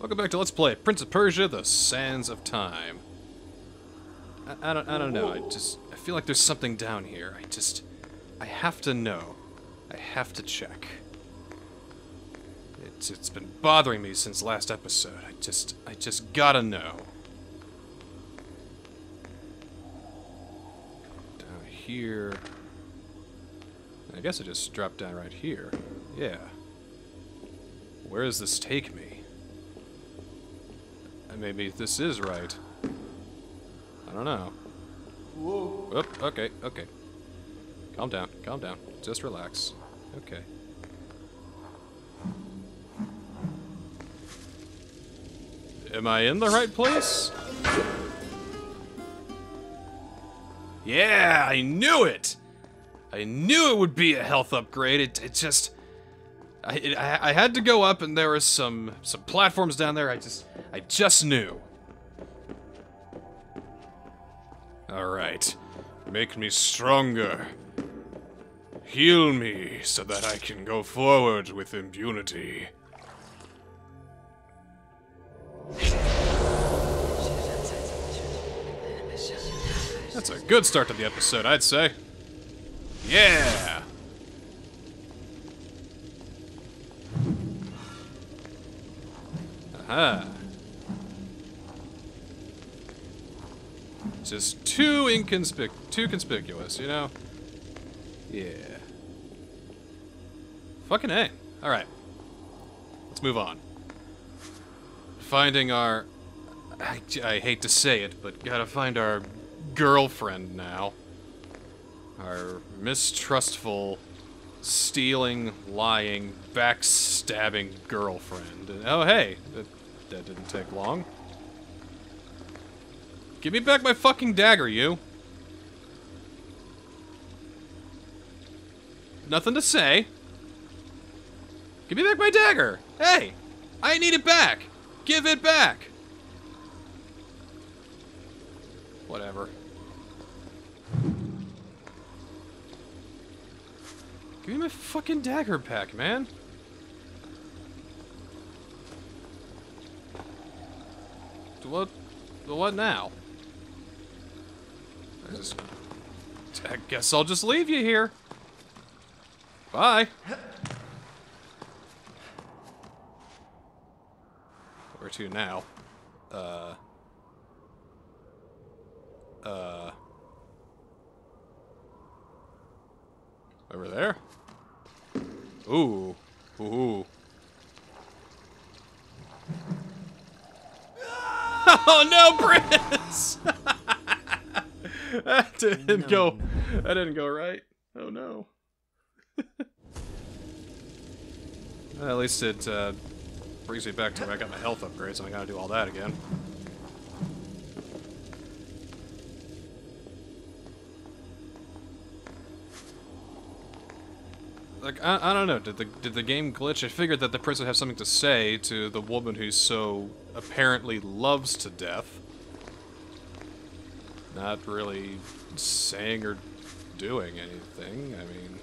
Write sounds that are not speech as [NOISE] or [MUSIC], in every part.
Welcome back to Let's Play Prince of Persia: The Sands of Time. I, I don't, I don't know. I just, I feel like there's something down here. I just, I have to know. I have to check. It's, it's been bothering me since last episode. I just, I just gotta know. Down here. I guess I just dropped down right here. Yeah. Where does this take me? Maybe this is right. I don't know. Whoa. Oop, okay, okay. Calm down, calm down. Just relax. Okay. Am I in the right place? Yeah, I knew it! I knew it would be a health upgrade. It, it just... I, I, had to go up and there was some, some platforms down there. I just... I just knew. Alright. Make me stronger. Heal me so that I can go forward with impunity. That's a good start to the episode, I'd say. Yeah! Aha. Just too inconspic too conspicuous, you know? Yeah. Fucking A. Alright. Let's move on. Finding our... I, I hate to say it, but gotta find our girlfriend now. Our mistrustful, stealing, lying, backstabbing girlfriend. Oh, hey, that, didn't take long. Give me back my fucking dagger, you. Nothing to say. Give me back my dagger. Hey, I need it back. Give it back. Whatever. Give me my fucking dagger back, man. What? What now? I just... I guess I'll just leave you here. Bye. Where to now? Uh... Uh... Over there? Ooh. Ooh. Oh no, Prince! [LAUGHS] that didn't No, go. That didn't go right. Oh no. [LAUGHS] At least it uh, brings me back to where I got my health upgrades, so I gotta do all that again. Like I, I don't know. Did the did the game glitch? I figured that the prince would have something to say to the woman who so apparently loves to death. Not really saying or doing anything. I mean,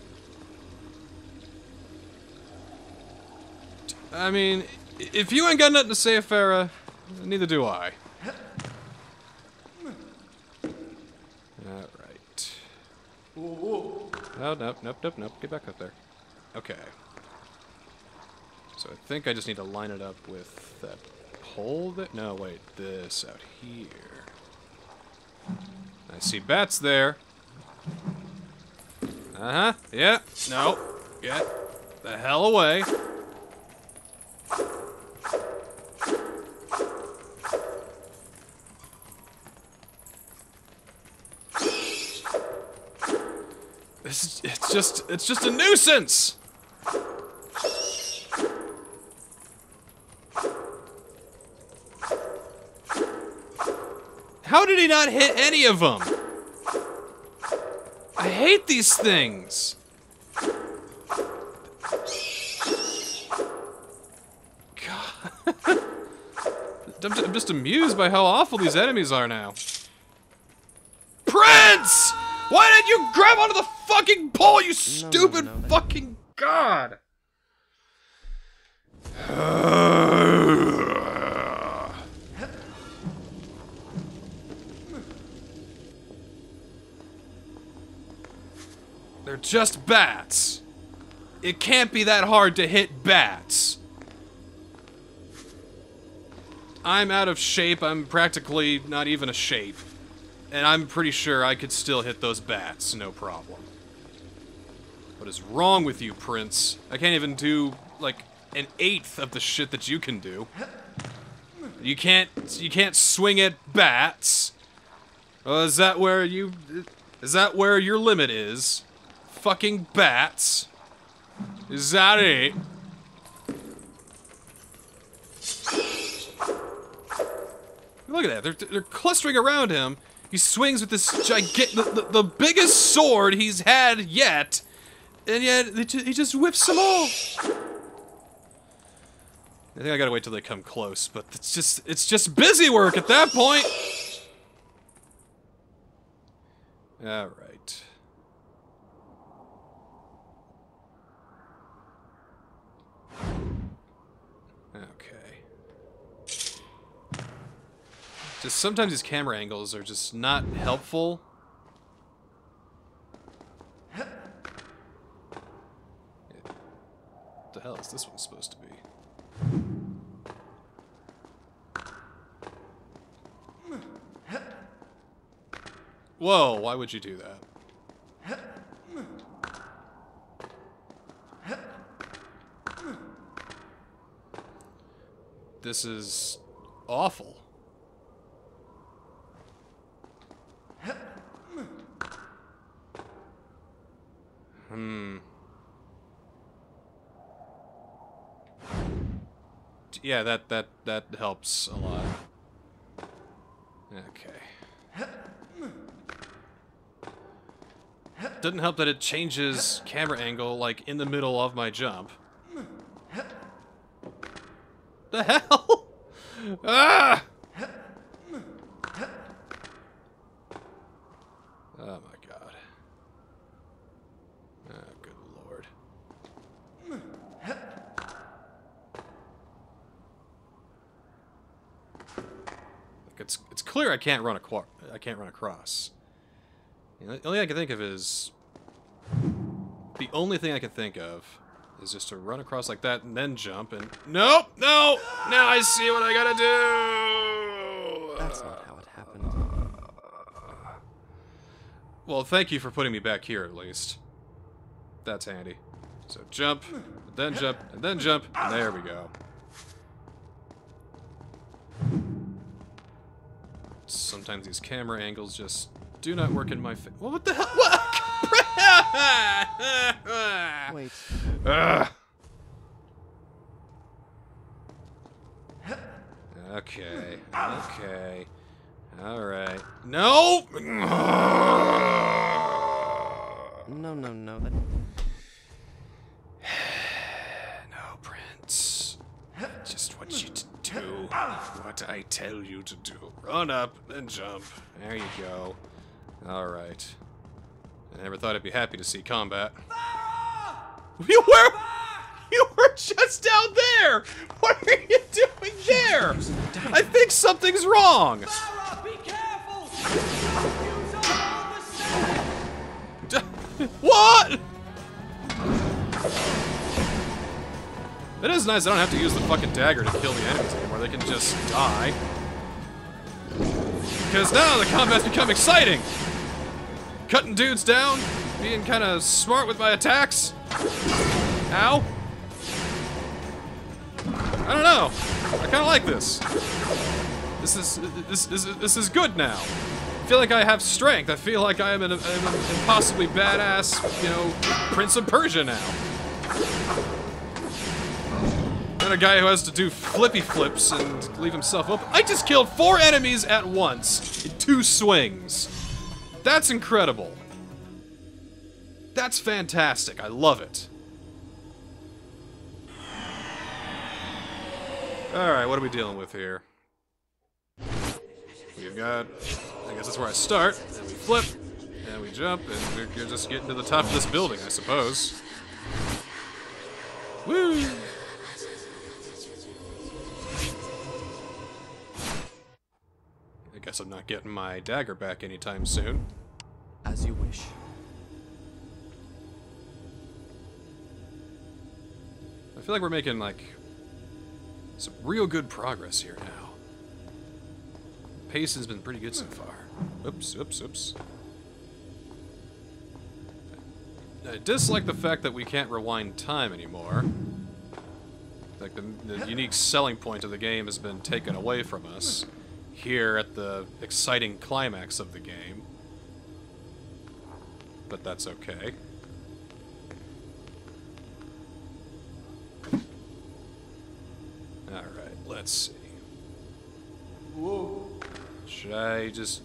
I mean, if you ain't got nothing to say, Farah, neither do I. All right. Whoa, whoa. No, nope, nope, nope, nope. Get back up there. Okay. So I think I just need to line it up with that pole that. No, wait, this out here. I see bats there. Uh huh. Yeah. No. Get the hell away. This is, it's just it's just a nuisance. How did he not hit any of them? I hate these things. God. [LAUGHS] I'm just amused by how awful these enemies are now. Prince! Why did you grab onto the fucking pole, you stupid no, that- fucking God. They're just bats. It can't be that hard to hit bats. I'm out of shape. I'm practically not even a shape. And I'm pretty sure I could still hit those bats, no problem. What is wrong with you, Prince? I can't even do, like, an eighth of the shit that you can do. You can't, you can't swing at bats. Is that where you, is that where your limit is? Fucking bats. Is that it? Look at that. They're, they're clustering around him. He swings with this gigantic, the, the, the biggest sword he's had yet, and yet he just whips them all. I think I gotta wait till they come close, but it's just, it's just busy work at that point. All right. Okay. Just sometimes these camera angles are just not helpful. What the hell is this one supposed to be? Whoa, why would you do that? This is awful. Hmm. Yeah, that that that helps a lot. Okay. Doesn't help that it changes camera angle like in the middle of my jump. The hell? [LAUGHS] ah! Oh my god. Oh, good lord. Like it's it's clear I can't run a quar I can't run across. You know, the only thing I can think of is the only thing I can think of is just to run across like that and then jump and nope no now I see what I gotta do. That's not how it happened. Well, thank you for putting me back here at least. That's handy. So jump, then jump, and then jump, and there we go. Sometimes these camera angles just do not work in my fa- well, what the hell? What? [LAUGHS] Wait, Ugh. Okay. Okay. All right. No. no, no, no. That No, Prince. Just what you to do. What I tell you to do. Run up and jump. There you go. All right. I never thought I'd be happy to see combat. You were, you were just down there. What are you doing there? I think something's wrong. D- [LAUGHS] What? It is nice I don't have to use the fucking dagger to kill the enemies anymore. They can just die. Because now the combat's become exciting! Cutting dudes down, being kind of smart with my attacks. Ow. I don't know. I kind of like this. This is this is this is good now. I feel like I have strength. I feel like I am an, an impossibly badass, you know, Prince of Persia now. And a guy who has to do flippy flips and leave himself open. I just killed four enemies at once in two swings. That's incredible. That's fantastic. I love it. Alright, what are we dealing with here? We've got... I guess that's where I start. And we flip. And we jump. And we're just getting to the top of this building, I suppose. Woo! Guess I'm not getting my dagger back anytime soon. As you wish. I feel like we're making, like, some real good progress here now. Pace has been pretty good so hmm. far. Oops, oops, oops. I dislike the fact that we can't rewind time anymore. Like, the, the unique selling point of the game has been taken away from us. Hmm here at the exciting climax of the game. But that's okay. Alright, let's see. Whoa. Should I just...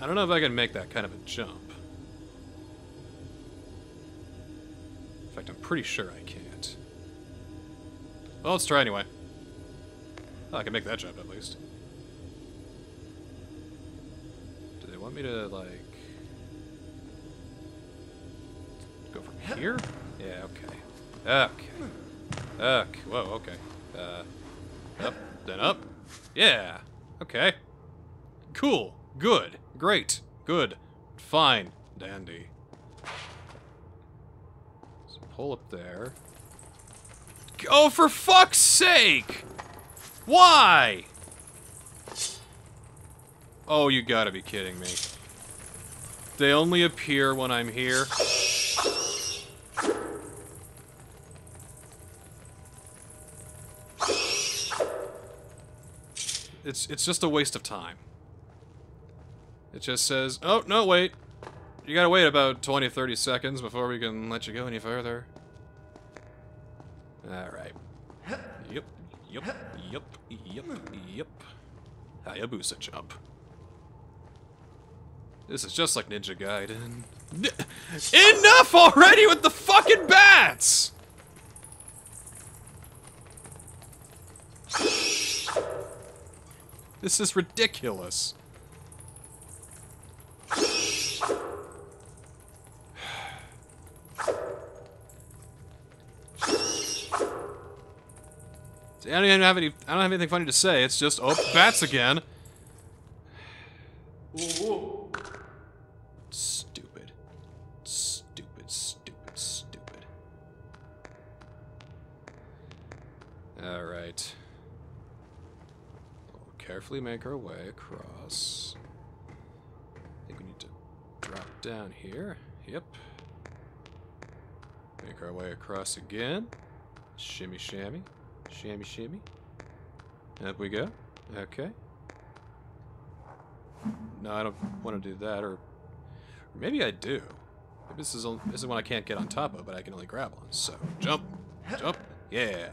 I don't know if I can make that kind of a jump. In fact, I'm pretty sure I can't. Well, let's try anyway. Oh, I can make that jump at least. Do they want me to, like... Go from here? Yeah, okay. Okay. Okay. Whoa, okay. Uh, up, then up. Yeah. Okay. Cool. Good. Great. Good. Fine. Dandy. So pull up there. Oh, for fuck's sake! Why? Oh, you gotta be kidding me. They only appear when I'm here. It's it's just a waste of time. It just says, "Oh, no, wait. You gotta wait about 20, 30 seconds before we can let you go any further." Alright. Yep, yep, yep, yep, yep. Hayabusa jump. This is just like Ninja Gaiden. Enough already with the fucking bats! This is ridiculous. I don't even have any. I don't have anything funny to say. It's just oh, bats again. Whoa. Stupid, stupid, stupid, stupid. All right. We'll carefully make our way across. I think we need to drop down here. Yep. Make our way across again. Shimmy, shammy. Shammy, shimmy. Up we go. Okay. No, I don't want to do that, or, or maybe I do. Maybe this is, this is one I can't get on top of, but I can only grab on. So, jump, jump, yeah,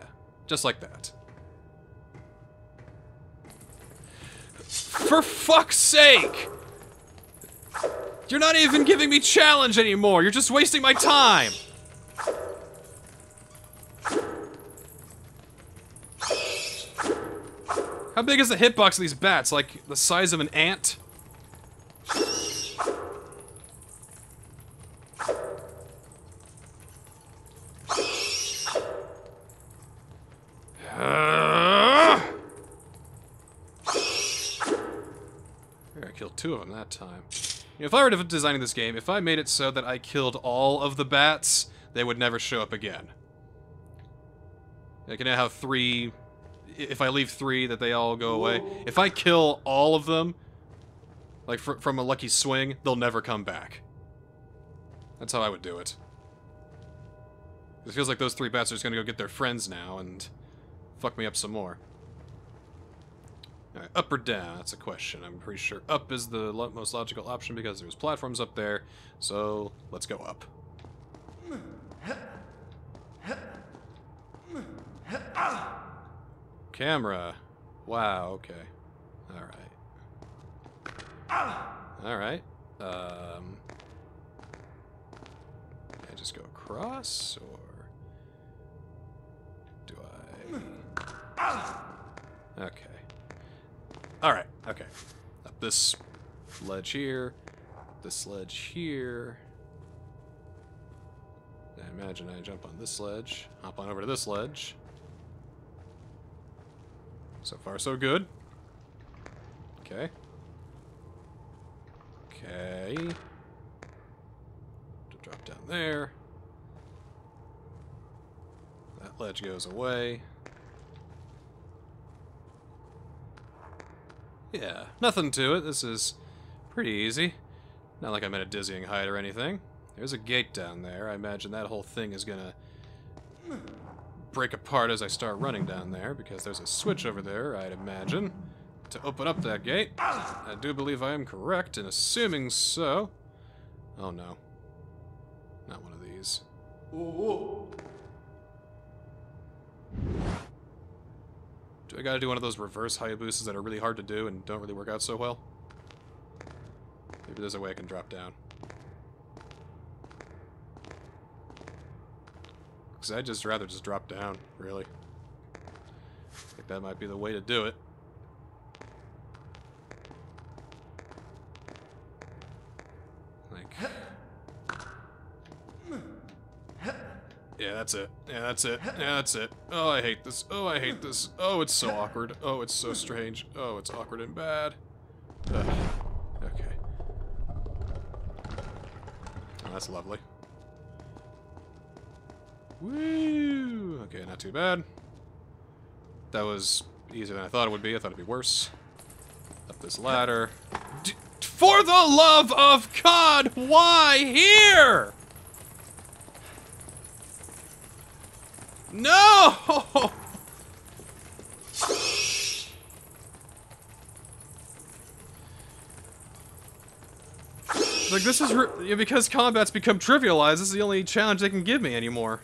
just like that. For fuck's sake! You're not even giving me challenge anymore. You're just wasting my time. How big is the hitbox of these bats? Like the size of an ant? I killed two of them that time. If I were designing this game, if I made it so that I killed all of the bats, they would never show up again. I can know how three... If I leave three, that they all go away? If I kill all of them, like fr from a lucky swing, they'll never come back. That's how I would do it. It feels like those three bats are gonna go get their friends now and fuck me up some more. Alright, up or down? That's a question. I'm pretty sure up is the most logical option because there's platforms up there. So, let's go up. Camera. Wow, okay. Alright. Alright. Um... I just go across, or... Do I... Okay. Alright, okay. Up this ledge here, this ledge here. I imagine I jump on this ledge, hop on over to this ledge. So far, so good. Okay. Okay. To drop down there. That ledge goes away. Yeah, nothing to it. This is pretty easy. Not like I'm at a dizzying height or anything. There's a gate down there. I imagine that whole thing is gonna break apart as I start running down there, because there's a switch over there, I'd imagine, to open up that gate. I do believe I am correct in assuming so. Oh no. Not one of these. Whoa, Do I gotta do one of those reverse Hayabusas that are really hard to do and don't really work out so well? Maybe there's a way I can drop down. Because I'd just rather just drop down, really. I think that might be the way to do it. Like... Yeah, that's it. Yeah, that's it. Yeah, that's it. Oh, I hate this. Oh, I hate this. Oh, it's so awkward. Oh, it's so strange. Oh, it's awkward and bad. Ugh. Okay. Oh, that's lovely. Woo! Okay, not too bad. That was easier than I thought it would be. I thought it'd be worse. Up this ladder. D for the love of God, why here? No! Like, this is... because combat's become trivialized, this is the only challenge they can give me anymore.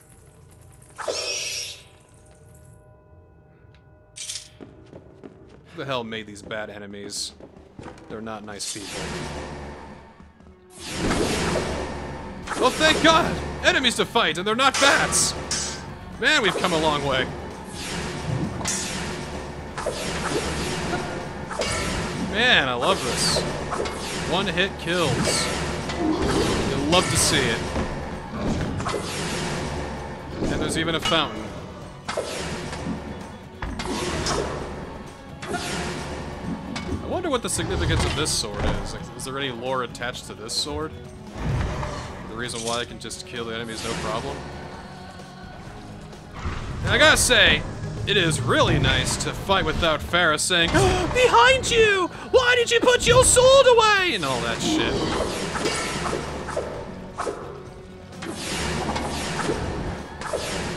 The hell made these bad enemies? They're not nice people. Well, thank God! Enemies to fight, and they're not bats! Man, we've come a long way. Man, I love this. One hit kills. You'll love to see it. And there's even a fountain. I wonder what the significance of this sword is. Like, is there any lore attached to this sword? The reason why I can just kill the enemies no problem? And I gotta say, it is really nice to fight without Farah saying, [GASPS] Behind you! Why did you put your sword away? And all that shit.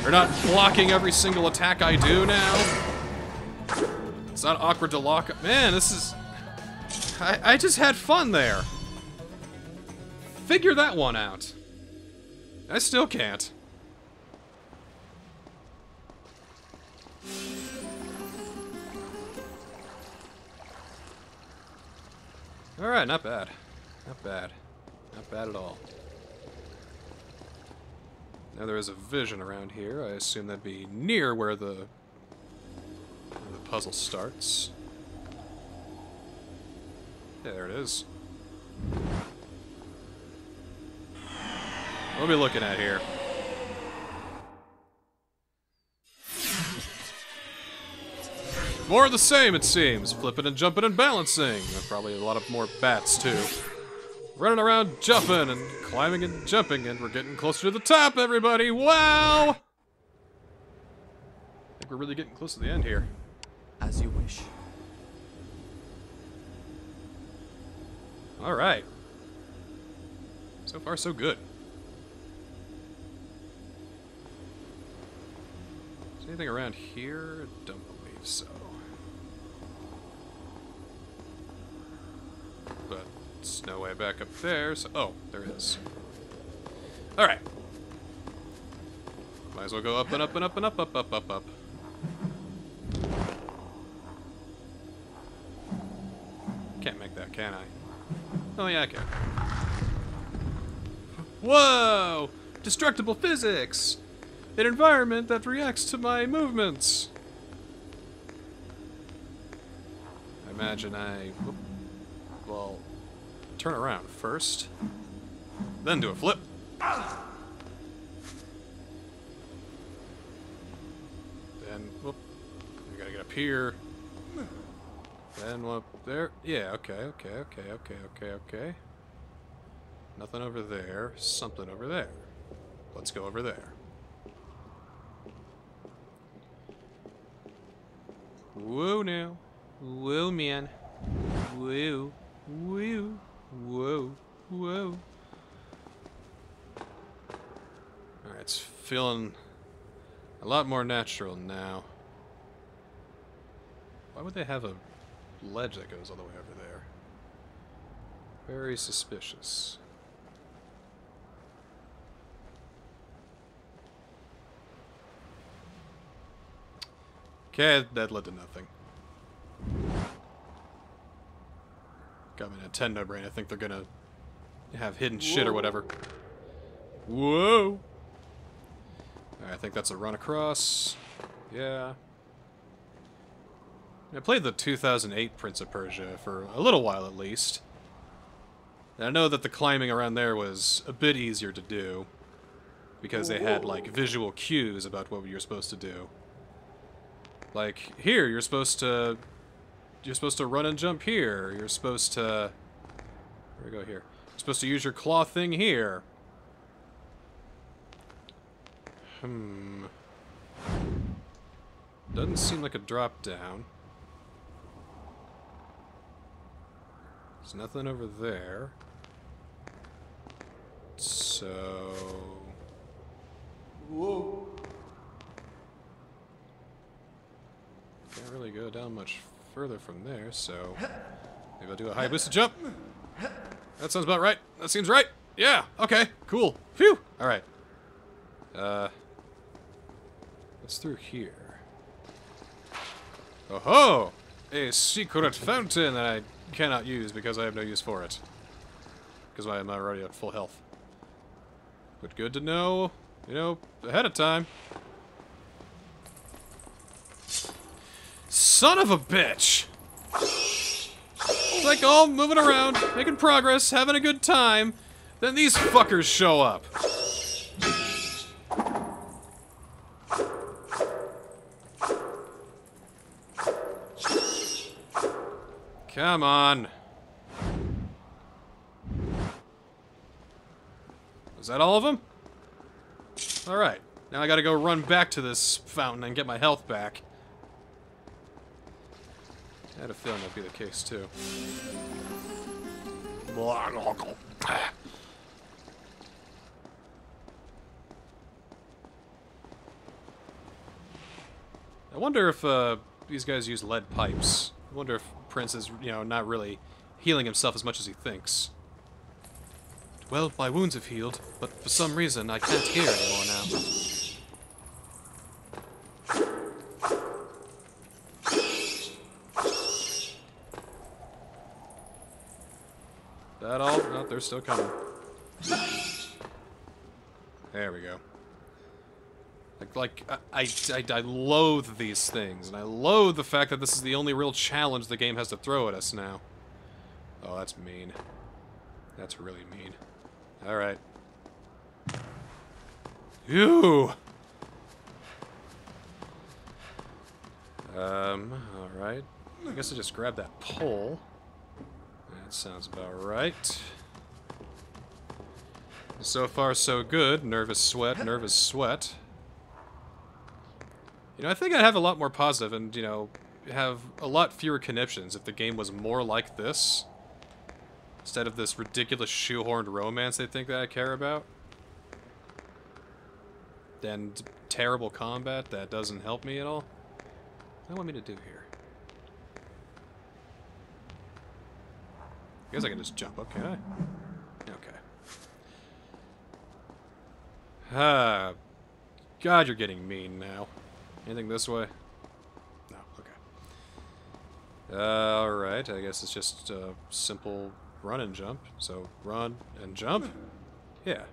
They're not blocking every single attack I do now. It's not awkward to lock up. Man, this is... I, I just had fun there. Figure that one out. I still can't. Alright, not bad. Not bad. Not bad at all. Now there is a vision around here. I assume that'd be near where the, where the puzzle starts. Yeah, there it is. What are we looking at here? More of the same, it seems. Flipping and jumping and balancing. Probably a lot of more bats, too. Running around jumping and climbing and jumping, and we're getting closer to the top, everybody! Wow! I think we're really getting close to the end here. As you wish. Alright. So far, so good. Is anything around here? Don't believe so. But it's no way back up there, so... Oh, there is. Alright. Might as well go up and up and up and up, up, up, up, up. Can't make that, can I? Oh yeah, can. Whoa! Destructible physics! An environment that reacts to my movements! I imagine I... well, turn around first. Then do a flip. Then, whoop. I gotta get up here. Then whoop there. Yeah, okay, okay, okay, okay, okay, okay. Nothing over there. Something over there. Let's go over there. Woo now. Woo, man. Woo. Woo. Whoa. Whoa. Alright, it's feeling a lot more natural now. Why would they have a ledge that goes all the way over there? Very suspicious. Okay, that led to nothing. Got my Nintendo brain. I think they're gonna have hidden shit or whatever. Whoa! Alright, I think that's a run across. Yeah. I played the 2008 Prince of Persia for a little while at least. And I know that the climbing around there was a bit easier to do. Because they had, like, visual cues about what you're supposed to do. Like, here, you're supposed to... You're supposed to run and jump here. You're supposed to... Where we go here? You're supposed to use your claw thing here. Hmm. Doesn't seem like a drop down. There's nothing over there. So... Whoa. Can't really go down much further from there, so... Maybe I'll do a high boosted jump. That sounds about right. That seems right. Yeah, okay, cool. Phew! Alright. Uh... What's through here? Oh ho! A secret fountain that I cannot use because I have no use for it. Because I am already at full health. But good to know, you know, ahead of time. Son of a bitch! It's like all moving around, making progress, having a good time. Then these fuckers show up. Come on. Is that all of them? Alright. Now I gotta go run back to this fountain and get my health back. I had a feeling that'd be the case, too. I wonder if uh, these guys use lead pipes. I wonder if Prince is, you know, not really healing himself as much as he thinks. Well, my wounds have healed, but for some reason I can't hear anymore now. That all? No, they're still coming. There we go. Like, I, I, I loathe these things, and I loathe the fact that this is the only real challenge the game has to throw at us now. Oh, that's mean. That's really mean. Alright. Ew! Um, alright. I guess I just grab that pole. That sounds about right. So far, so good. Nervous sweat, nervous sweat. You know, I think I'd have a lot more positive and, you know, have a lot fewer conniptions if the game was more like this. Instead of this ridiculous shoehorned romance they think that I care about. And terrible combat that doesn't help me at all. What do you want me to do here? I guess I can just jump up, can I? Okay. Ah, God, you're getting mean now. Anything this way? No, okay. Uh, Alright, I guess it's just a simple run and jump. So, run and jump? Yeah.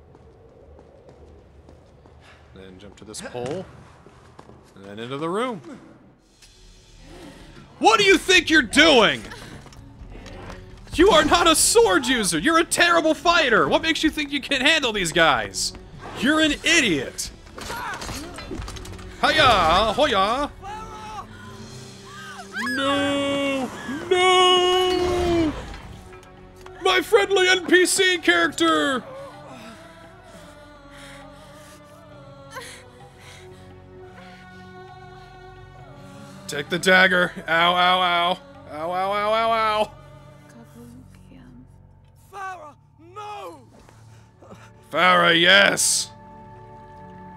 Then jump to this [LAUGHS] pole. And then into the room. What do you think you're doing? You are not a sword user! You're a terrible fighter! What makes you think you can handle these guys? You're an idiot! Hiya! Hoya! No! No! My friendly NPC character! Take the dagger. Ow, ow, ow. Ow, ow, ow, ow, ow. Farah, no! Farah, yes.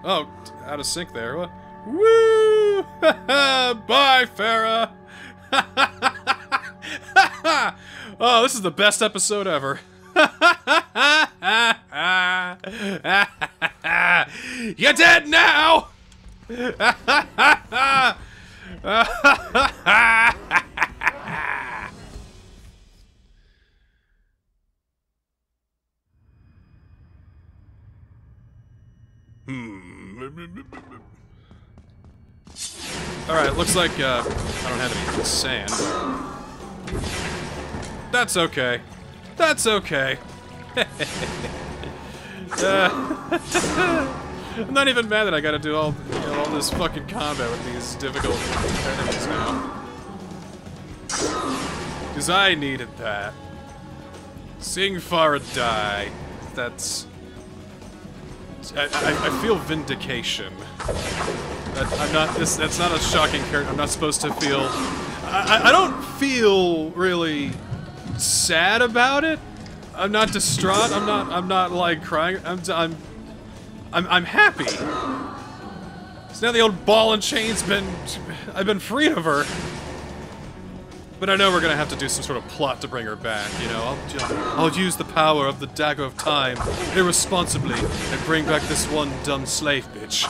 Oh, out of sync there. What? Woo! [LAUGHS] Bye, Farah. [LAUGHS] oh, this is the best episode ever. [LAUGHS] You're dead now. All hmm. Right, looks like uh, I don't have any sand. That's okay. That's okay. [LAUGHS] Uh, [LAUGHS] I'm not even mad that I gotta do all, you know, all this fucking combat with these difficult enemies now. Because I needed that. Seeing Farah die, that's... I, I, I feel vindication. I'm not. This. That's not a shocking character. I'm not supposed to feel. I, I- don't feel really sad about it. I'm not distraught. I'm not. I'm not like crying. I'm. I'm. I'm, I'm happy. So now the old ball and chain's been. I've been freed of her. But I know we're gonna have to do some sort of plot to bring her back. You know, I'll, I'll use the power of the dagger of time irresponsibly and bring back this one dumb slave bitch.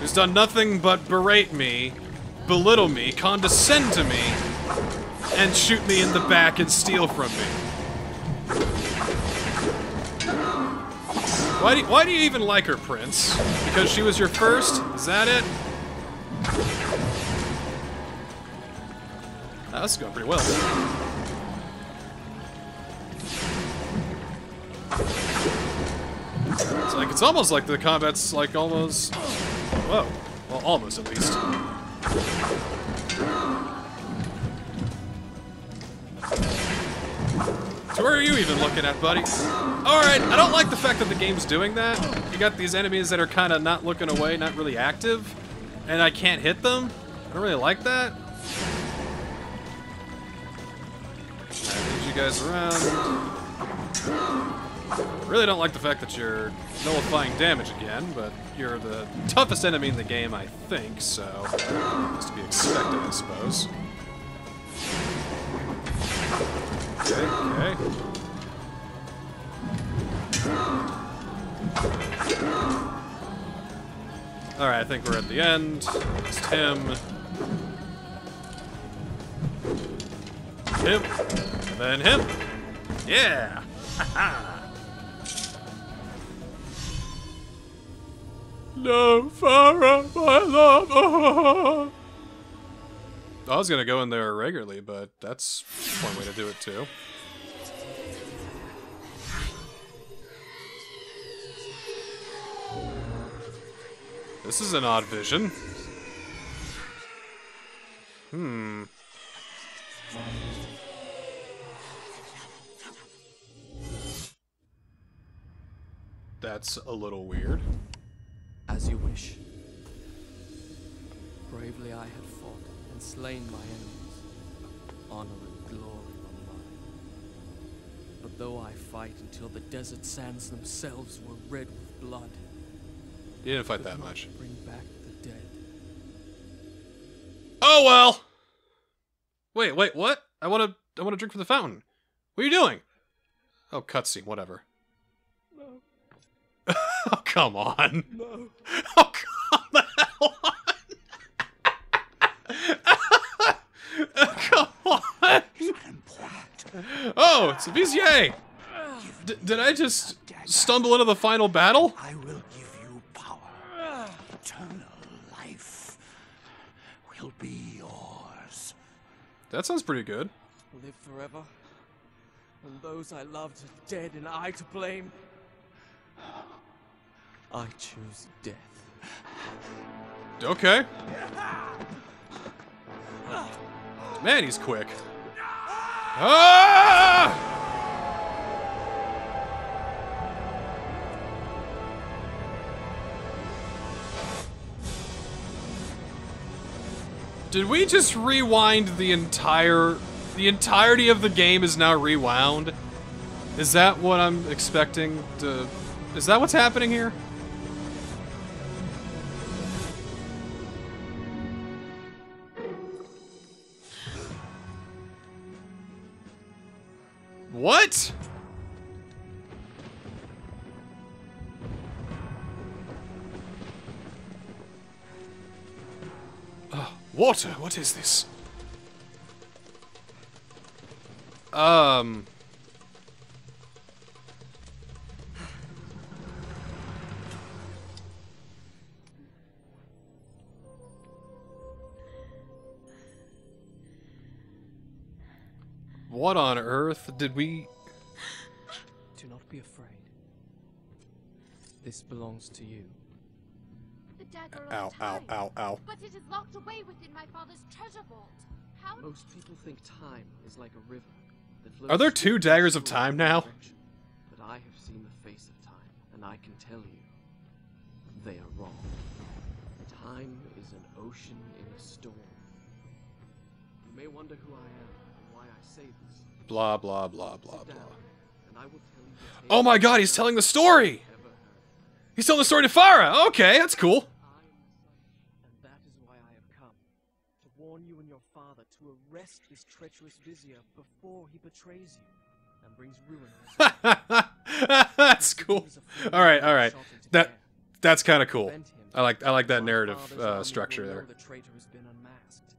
Who's done nothing but berate me, belittle me, condescend to me, and shoot me in the back and steal from me. Why do, why do you even like her, Prince? Because she was your first? Is that it? Oh, going pretty well. It's like it's almost like the combat's like almost whoa. Well almost at least. So where are you even looking at, buddy? Alright, I don't like the fact that the game's doing that. You got these enemies that are kinda not looking away, not really active, and I can't hit them. I don't really like that. Lead you guys around. Really don't like the fact that you're nullifying damage again, but you're the toughest enemy in the game, I think, so just to be expected, I suppose. Okay, okay. Alright, I think we're at the end. It's him. Him. And then him. Yeah! [LAUGHS] no, Farah, my love. I was gonna go in there regularly, but that's one way to do it too. This is an odd vision. Hmm. That's a little weird. As you wish. Bravely I had fought and slain my enemies. Honor and glory were mine. But though I fight until the desert sands themselves were red with blood, You didn't fight that much. Bring back the dead. Oh well. Wait, wait, what? I want to. I want to drink from the fountain. What are you doing? Oh, cutscene. Whatever. [LAUGHS] Oh come on. No. Oh come on. [LAUGHS] come on. Oh, it's a Vizier. D- did I just stumble into the final battle? I will give you power. Eternal life will be yours. That sounds pretty good. Live forever. And those I loved are dead and I to blame. I choose death. Okay. Man, he's quick. Ah! Did we just rewind the entire... The entirety of the game is now rewound? Is that what I'm expecting to... Is that what's happening here? What? Oh, water, what is this? Um... What on earth did we... Do not be afraid. This belongs to you. The dagger of Ow, ow, time. ow, ow. But it is locked away within my father's treasure vault. How Most people think time is like a river that flows Are there two daggers of time now? But I have seen the face of time, and I can tell you, they are wrong. Time is an ocean in a storm. You may wonder who I am and why I say this. Blah, blah, blah, blah, blah. down, and I will tell you the Oh my god, he's telling the story! He's telling the story to Farah! Okay, that's cool. I am the son, and that is why I have come. To warn you and your father to arrest this treacherous vizier before he betrays you and brings ruin [LAUGHS] that's cool. Alright, alright. That that's kinda cool. I like I like that narrative uh, structure there. The traitor has been unmasked.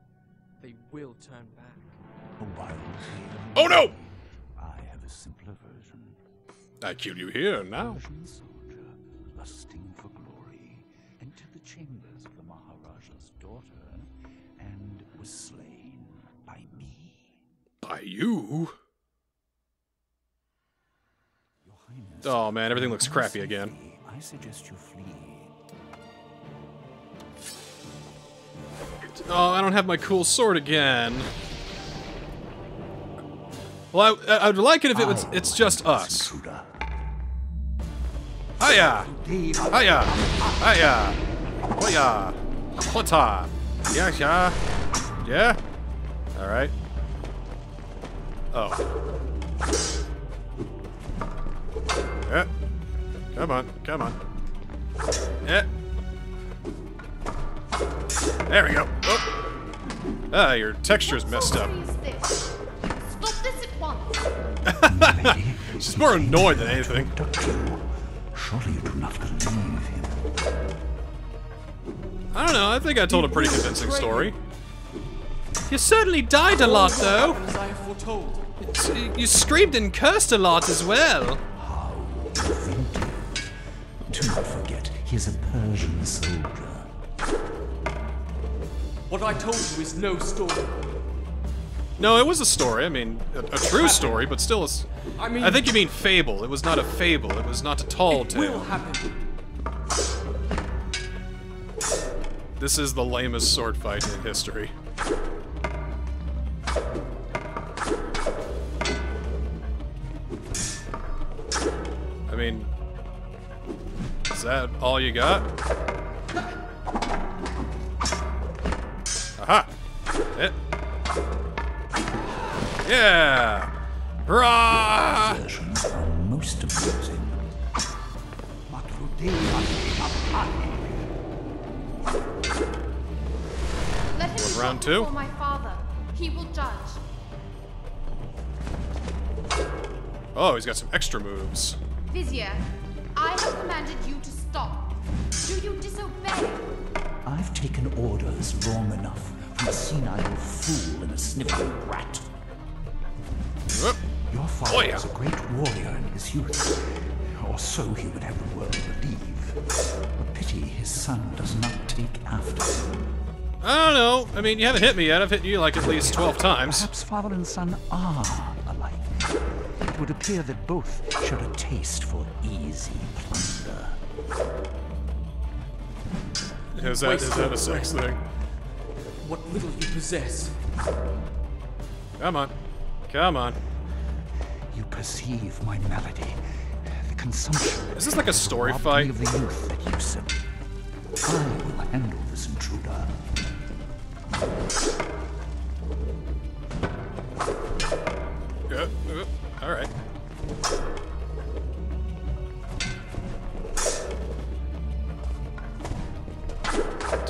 They will turn back. Oh no! I have a simpler version. I killed you here now. Soldier, lusting for glory, entered the chambers of the Maharaja's daughter and was slain by me. By you? Highness. Oh man, everything looks crappy again. I suggest you flee. Oh, I don't have my cool sword again. Well, I, I would like it if it was. It's just us. Intruder. Hiya! Hiya! Hiya! Hoya! Hota! Yeah, yeah. Yeah? Alright. Oh. Yeah. Come on, come on. Yeah. There we go. Oh. Ah, your texture's messed up. Sorcery is this? At once. [LAUGHS] She's more annoyed than anything. Surely you do not believe him. I don't know, I think I told a pretty convincing story. You certainly died a lot, though. As I have foretold. Uh, you screamed and cursed a lot as well. How inventive. Do not forget, he is a Persian soldier. What I told you is no story. No, it was a story. I mean, a, a true story, but still a s- I mean, I think you mean fable. It was not a fable. It was not a tall it will tale. happen. This is the lamest sword fight in history. I mean, is that all you got? Yeah! Hurrah! Versions are most amusing. Let him What, be round two? before my father. He will judge. Oh, he's got some extra moves. Vizier, I have commanded you to stop. Do you disobey? I've taken orders long enough from a senile fool and a sniveling rat. Whoop. Father Oh, yeah. was a great warrior in his youth, or so he would have the world believe. A pity his son does not take after him. I don't know. I mean, you haven't hit me yet. I've hit you like at least 12 times. Perhaps father and son are alike. It would appear that both share a taste for easy plunder. Is that, is that a sex thing? What little you possess. Come on. Come on. You perceive my malady, the consumption. Is this like a story fight? Of the youth that you sent. I will handle this intruder. Uh, uh, all right.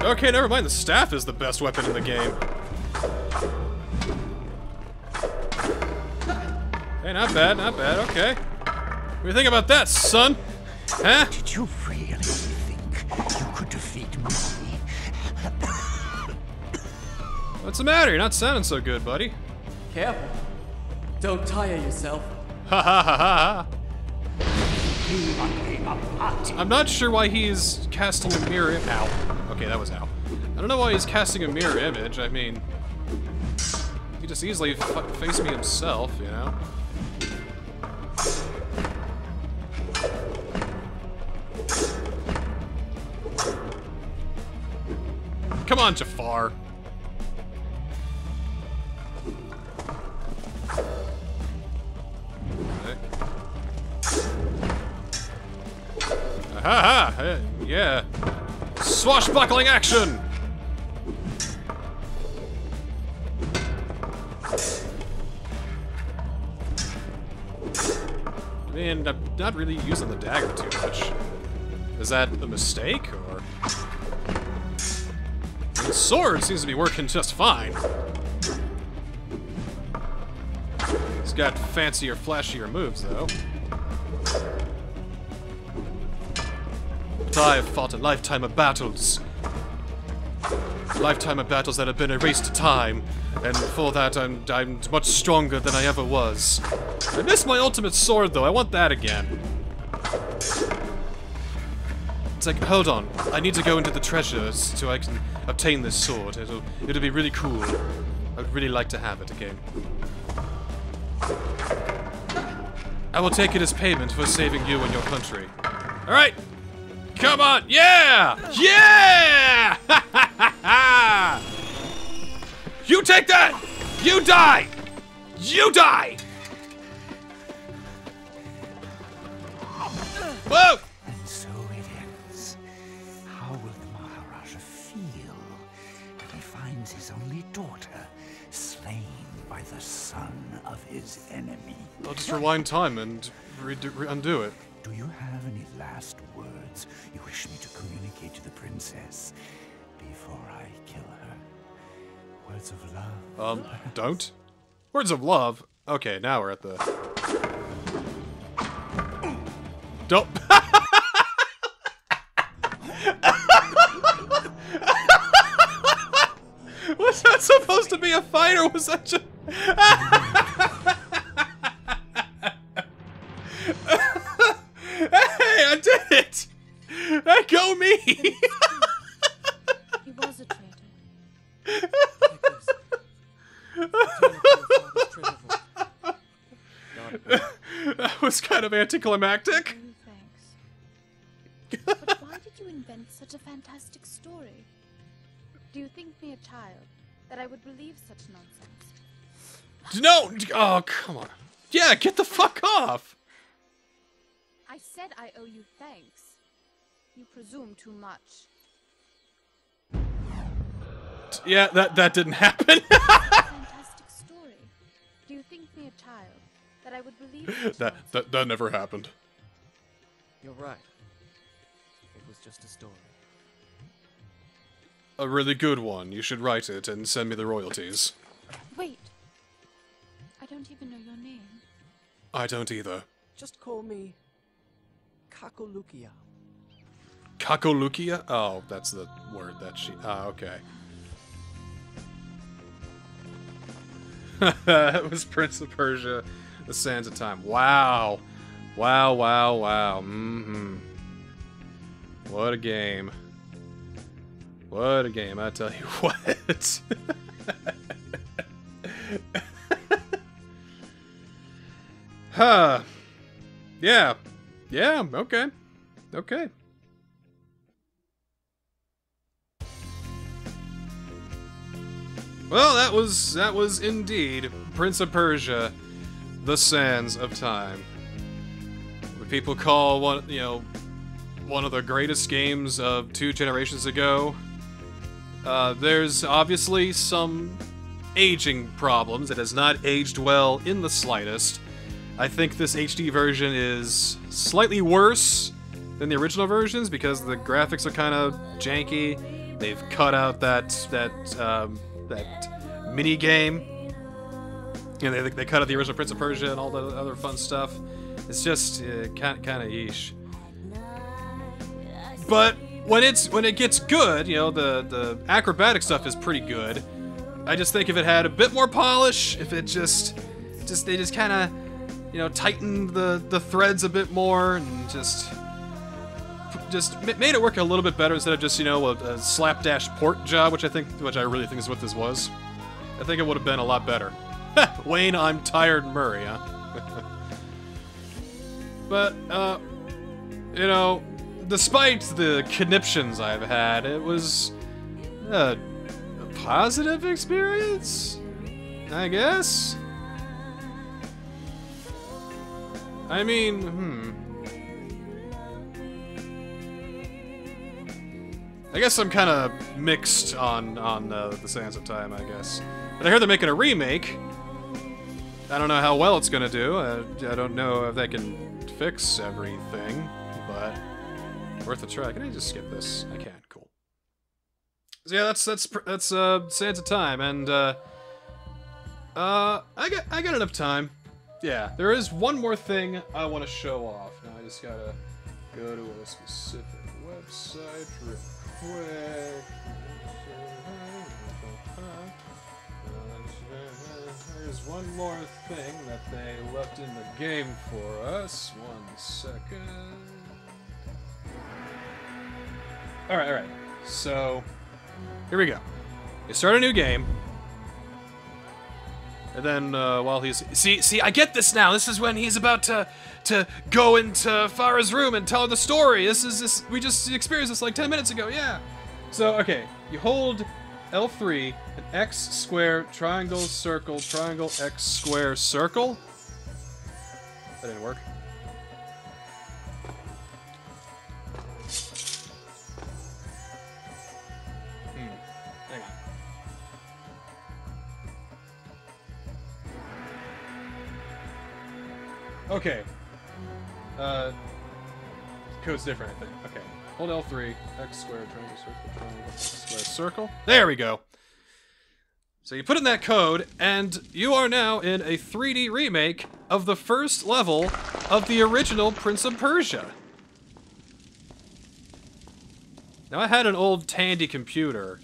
Okay, never mind. The staff is the best weapon in the game. Hey, not bad, not bad. Okay. What do you think about that, son? Huh? Did you really think you could defeat me? What's the matter? You're not sounding so good, buddy. Careful. Don't tire yourself. Ha ha ha ha. I'm not sure why he's casting a mirror. Im- Ow. Okay, that was ow. I don't know why he's casting a mirror image. I mean, he just easily f- face me himself, you know. Come on, Jafar. Ha ha! Yeah. Swashbuckling action! I mean, I'm not really using the dagger too much. Is that a mistake, or...? Sword seems to be working just fine. He's got fancier, flashier moves, though. But I have fought a lifetime of battles. Lifetime of battles that have been erased to time, and for that I'm, I'm much stronger than I ever was. I miss my ultimate sword though, I want that again. It's like, hold on, I need to go into the treasures so I can obtain this sword. It'll, it'll be really cool. I'd really like to have it again. I will take it as payment for saving you and your country. Alright, Come on! Yeah! Yeah! [LAUGHS] you take that! You die! You die! Whoa! I'll just rewind time and undo it. Do you have any last words you wish me to communicate to the princess before I kill her? Words of love? Um, don't? Words of love? Okay, now we're at the... Don't... [LAUGHS] was that supposed to be a fight or was that just... [LAUGHS] He was a traitor. Nicholas. Return to your father's treasure vault. God, that was kind of anticlimactic. Thanks. but why did you invent such a fantastic story? Do you think me a child that I would believe such nonsense? No! Oh, come on. Yeah, get the fuck off! I said I owe you thanks. You presume too much. Yeah, that that didn't happen. [LAUGHS] fantastic story. Do you think me a child that I would believe [LAUGHS] that, that that never happened. You're right. It was just a story. A really good one. You should write it and send me the royalties. Wait. I don't even know your name. I don't either. Just call me Kakolukia. Kakolukia? Oh, that's the word that she. Ah, okay. [LAUGHS] that was Prince of Persia, The Sands of Time. Wow. Wow, wow, wow. Mm-hmm. What a game. What a game, I tell you [LAUGHS] what. [LAUGHS] huh. Yeah. Yeah, okay. Okay. Well, that was that was indeed Prince of Persia, The Sands of Time. What people call one, you know, one of the greatest games of two generations ago. Uh, there's obviously some aging problems. It has not aged well in the slightest. I think this HD version is slightly worse than the original versions because the graphics are kind of janky. They've cut out that that um, that mini game. You know, they, they cut out the original Prince of Persia and all the other fun stuff. It's just uh, kind kind of yeesh. But when it's when it gets good, you know, the the acrobatic stuff is pretty good. I just think if it had a bit more polish, if it just just they just kind of you know tightened the the threads a bit more and just just made it work a little bit better instead of just you know a, a slapdash port job, which I think which I really think is what this was. I think it would have been a lot better. [LAUGHS] Wayne, I'm tired, Murray, huh? [LAUGHS] but uh, you know, despite the conniptions I've had, it was a, a positive experience, I guess. I mean, hmm. I guess I'm kind of mixed on on uh, the Sands of Time, I guess. But I hear they're making a remake. I don't know how well it's gonna do. Uh, I don't know if they can fix everything, but worth a try. Can I just skip this? I can't. Cool. So yeah, that's that's that's uh, Sands of Time, and uh, uh, I got I got enough time. Yeah, there is one more thing I want to show off. Now I just gotta go to a specific website real quick. There's one more thing that they left in the game for us. One second. Alright, alright. So, here we go. You start a new game. And then uh, while he's see see I get this now. This is when he's about to to go into Farah's room and tell her the story. This is this we just experienced this like 10 minutes ago. Yeah. So okay, you hold L3 an X square triangle circle triangle X square circle. That didn't work. Okay. Uh, code's different, I think. Okay. Hold L3, X squared, triangle, circle, triangle, square, circle. There we go. So you put in that code, and you are now in a 3D remake of the first level of the original Prince of Persia. Now I had an old Tandy computer,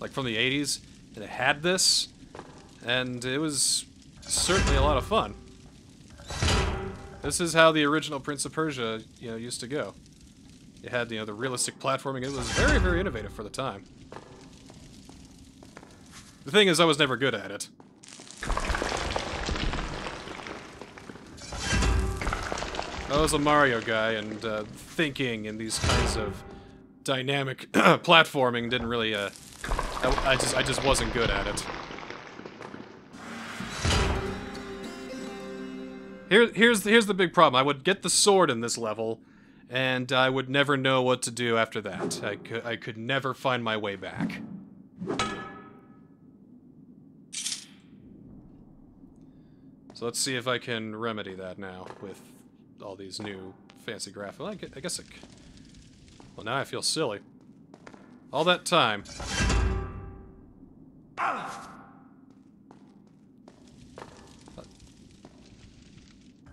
like from the 80s, and it had this, and it was certainly a lot of fun. This is how the original Prince of Persia, you know, used to go. It had, you know, the realistic platforming. It was very, very innovative for the time. The thing is, I was never good at it. I was a Mario guy, and uh, thinking in these kinds of dynamic [CLEARS THROAT] platforming didn't really. Uh, I, I just, I just wasn't good at it. Here, here's here's the big problem. I would get the sword in this level, and I would never know what to do after that. I could I could never find my way back. So let's see if I can remedy that now with all these new fancy graphics. Well, I gue- I guess it. Well, now I feel silly. All that time.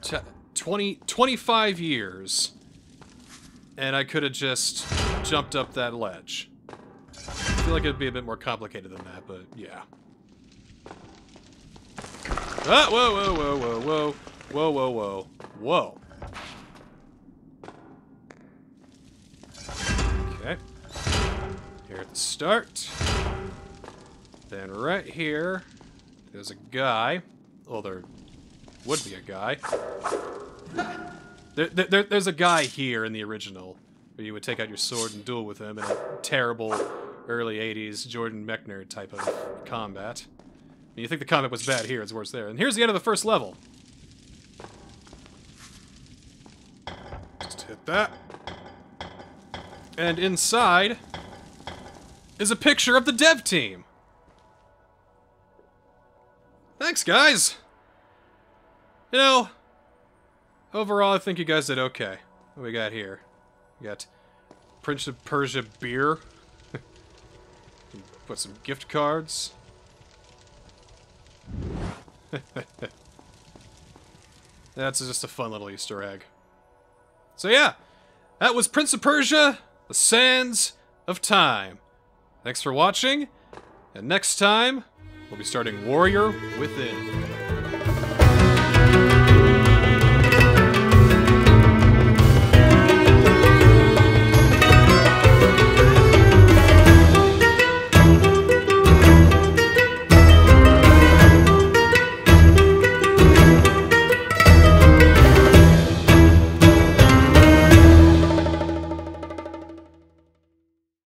T 20, 25 years, and I could have just jumped up that ledge. I feel like it'd be a bit more complicated than that, but yeah. Ah, whoa, whoa, whoa, whoa, whoa, whoa, whoa, whoa, whoa. Okay. Here at the start. Then right here, there's a guy. Well, there would be a guy. There, there, there- there's a guy here in the original where you would take out your sword and duel with him in a terrible early 80s Jordan Mechner type of combat. And you think the combat was bad here, it's worse there. And here's the end of the first level. Just hit that. And inside, is a picture of the dev team. Thanks, guys. You know, overall, I think you guys did okay. What we got here? We got Prince of Persia beer. [LAUGHS] Put some gift cards. [LAUGHS] That's just a fun little Easter egg. So yeah, that was Prince of Persia, The Sands of Time. Thanks for watching, and next time, we'll be starting Warrior Within.